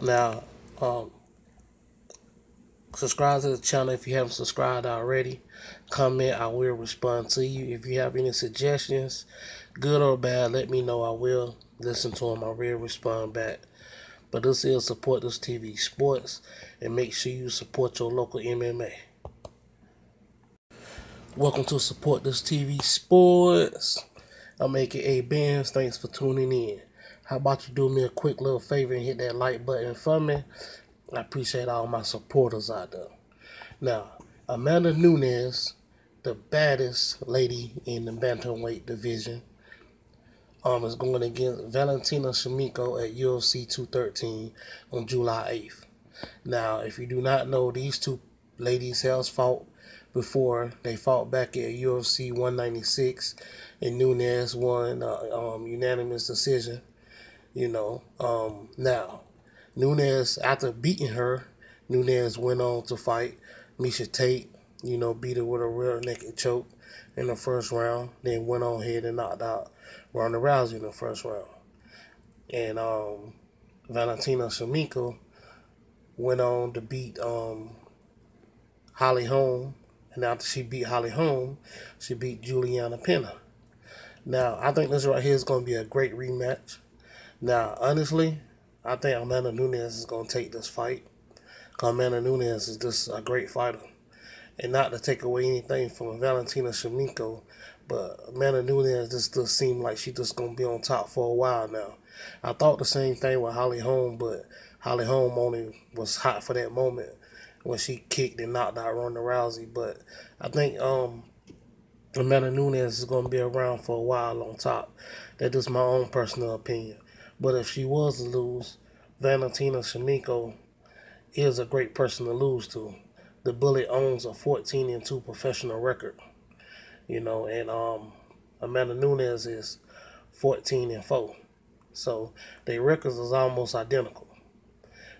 Now, um, subscribe to the channel if you haven't subscribed already. Comment, I will respond to you. If you have any suggestions, good or bad, let me know. I will listen to them. I will respond back. But this is Support This TV Sports, and make sure you support your local MMA. Welcome to Support This TV Sports. I'm aka Benz. Thanks for tuning in. How about you do me a quick little favor and hit that like button for me? I appreciate all my supporters out there. Now, Amanda Nunes, the baddest lady in the bantamweight division, um, is going against Valentina Shevchenko at UFC 213 on July 8th. Now, if you do not know, these two ladies have fought before. They fought back at UFC 196, and Nunes won uh, um, unanimous decision. You know, um, now Nunes after beating her, Nunes went on to fight Miesha Tate. You know, beat her with a rear naked choke in the first round. Then went on ahead and knocked out Ronda Rousey in the first round. And um, Valentina Shevchenko went on to beat um, Holly Holm and after she beat Holly Holm, she beat Julianna Pena. Now, I think this right here is going to be a great rematch. Now, honestly, I think Amanda Nunes is going to take this fight. Amanda Nunes is just a great fighter. And not to take away anything from Valentina Shevchenko, but Amanda Nunes just does seem like she just going to be on top for a while now. I thought the same thing with Holly Holm, but Holly Holm only was hot for that moment when she kicked and knocked out Ronda Rousey. But I think um, Amanda Nunes is going to be around for a while on top. That's just my own personal opinion. But if she was to lose, Valentina Shevchenko is a great person to lose to. The Bullet owns a 14 and 2 professional record. You know, and um, Amanda Nunes is 14 and 4. So their records is almost identical.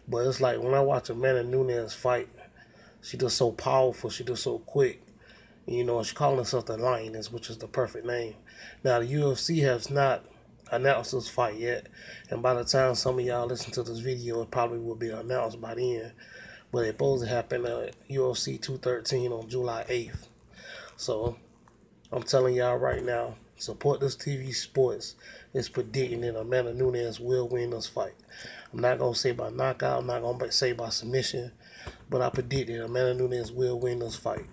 But it's like when I watch Amanda Nunes fight, she just so powerful. She just so quick. You know, she calling herself the Lioness, which is the perfect name. Now, the UFC has not announced this fight yet. And by the time some of y'all listen to this video, it probably will be announced by then. But it's supposed to happen at UFC 213 on July 8th. So, I'm telling y'all right now, support this TV sports is predicting that Amanda Nunes will win this fight. I'm not going to say by knockout. I'm not going to say by submission. But I predict that Amanda Nunes will win this fight.